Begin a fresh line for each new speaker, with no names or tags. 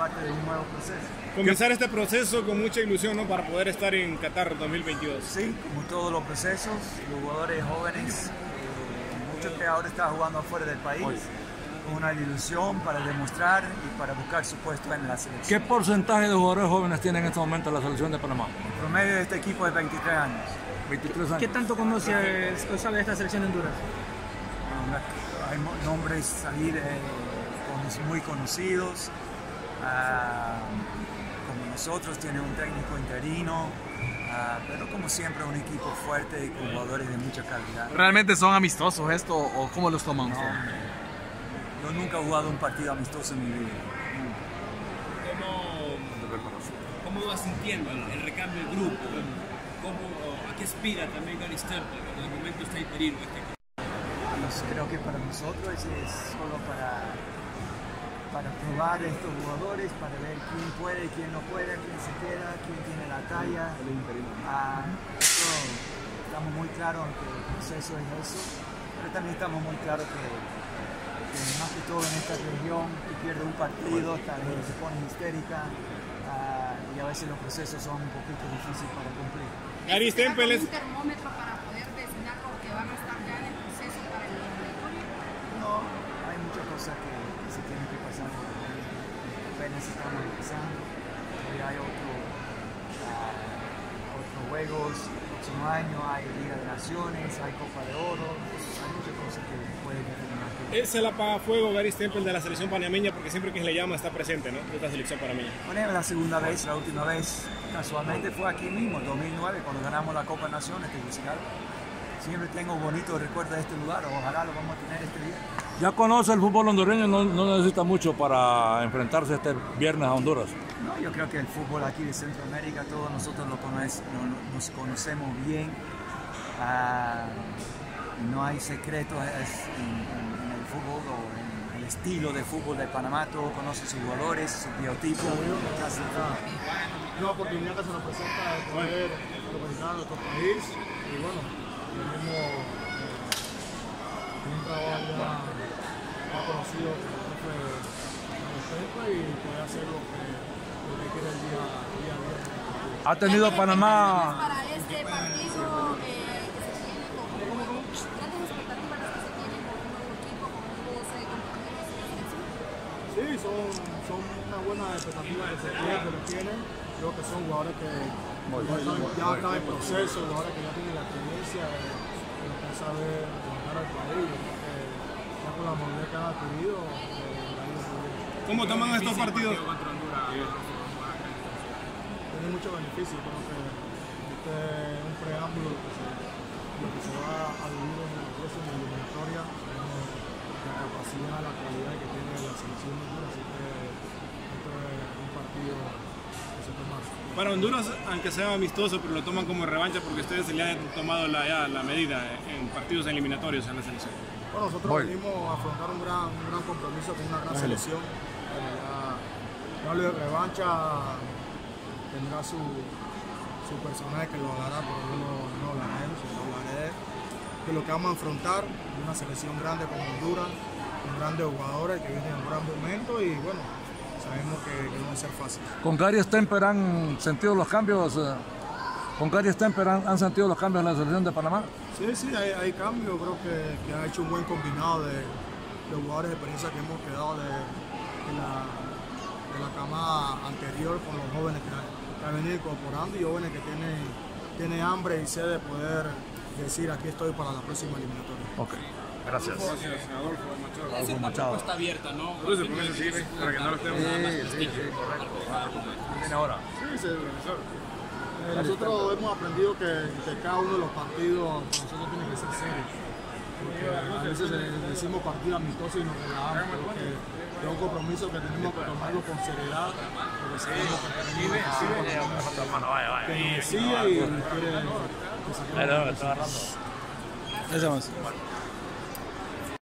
parte de un nuevo proceso.
Comenzar este proceso con mucha ilusión ¿no? para poder estar en Qatar 2022.
Sí, como todos los procesos, los jugadores jóvenes, eh, muchos que ahora están jugando afuera del país, con una ilusión para demostrar y para buscar su puesto en la selección.
¿Qué porcentaje de jugadores jóvenes tiene en este momento la selección de Panamá?
El promedio de este equipo es 23 años.
23 años.
¿Qué tanto conoce o sabe de esta selección de Honduras?
Bueno, hay nombres ahí de- muy conocidos. Ah, como nosotros, tiene un técnico interino. ah, pero como siempre, un equipo fuerte y con jugadores de mucha calidad.
¿Realmente son amistosos esto o cómo los toman
No,
ustedes?
Yo nunca he jugado un partido amistoso en mi vida.
¿Cómo, cómo va sintiendo el, el recambio del grupo? ¿Cómo, ¿A qué aspira también Gary cuando de momento está interino este equipo?
Pues creo que para nosotros es solo para, para probar a estos jugadores, para ver quién puede, quién no puede, quién se queda, quién tiene la talla. Ah, estamos muy claros en que el proceso es eso, pero también estamos muy claros que, que más que todo en esta región, que pierde un partido, tal vez se pone histérica ah, y a veces los procesos son un poquito difíciles para cumplir.
Gary Stempel es...
un termómetro para poder designar los que van a estar ya en el proceso para el?
No, hay muchas cosas que, que tienen que pasar. Apenas estamos empezando. Todavía hay otro, ah, otros juegos. El próximo año hay Liga de Naciones, hay Copa de Oro. Hay muchas cosas que pueden determinar. que-
Es el apagafuego Gary Stempel de la selección panameña porque siempre que se le llama está presente, ¿no? De esta selección panameña.
Bueno, es la segunda vez, la última vez, casualmente fue aquí mismo, en 2009, cuando ganamos la Copa Naciones de Tegucigalpa. Siempre tengo bonitos recuerdos de este lugar, ojalá lo vamos a tener este día.
Ya conoce el fútbol hondureño, no, no necesita mucho para enfrentarse este viernes a Honduras.
No, yo creo que el fútbol aquí de Centroamérica, todos nosotros lo conoce- no- nos conocemos bien. Ah, no hay secretos es- en, en- en el fútbol o en el estilo de fútbol de Panamá. Todos conocen sus jugadores, sus biotipos. casi todo.
una oportunidad que se nos presenta de poder representar a nuestro país y bueno, un trabajo ya, conocido Pepe y poder hacer lo que, lo que quiere el día, día a día.
Ha tenido
¿Qué
Panamá...
Para este partido eh, que se tiene con grandes expectativas las que se tienen con un nuevo equipo, con nuevos eh, compañeros de la selección.
Sí, son, son una buena expectativa que se tiene, que lo tienen. Creo que son jugadores que ya están, ya están en proceso, jugadores que ya tienen la experiencia de, saber representar al país. Ya con la madurez que han adquirido, eh, bien.
¿Cómo toman estos partidos?
tiene muchos beneficios. Creo que este es un preámbulo de lo que se, lo que se va a vivir en la próxima eliminatoria. La capacidad, la calidad que tiene la selección de Honduras, así que este es un partido que se toma.
Para Honduras, aunque sea amistoso, pero lo toman como revancha porque ustedes se le han tomado la, ya la medida en partidos eliminatorios en la selección.
Bueno, nosotros
Voy.
venimos a afrontar un gran, un gran compromiso con una gran selección. Lo de revancha tendrá su, su personaje que lo hablará, pero yo no, no hablaré hablaré de, lo que vamos a afrontar, una selección grande como Honduras, con grandes jugadores que vienen en un gran momento y bueno, sabemos que, que no va a ser fácil.
Con Gary Stemper han sentido los cambios... eh, Con Gary Stemper han, han sentido los cambios en la selección de Panamá.
Sí, sí, hay, hay cambios. Creo que, que ha hecho un buen combinado de, de jugadores de experiencia que hemos quedado de, de la, de la camada anterior con los jóvenes que, han venido incorporando y jóvenes que tienen, tienen hambre y sed de poder decir aquí estoy para la próxima eliminatoria.
Ok, gracias.
Es una
Machado.
propuesta abierta, ¿no?
Entonces, ¿por qué se sigue? Para que no lo estemos...
Viene ahora.
Sí, sí, profesor. Eh, nosotros hemos aprendido que, que cada uno de los partidos nosotros tiene que ser serio. Porque a veces decimos partido amistoso y nos relajamos. Creo que es un compromiso que tenemos que tomarlo con seriedad. Porque sabemos que tenemos que nos- sigue y quiere que se quede.
Está.
Gracias más.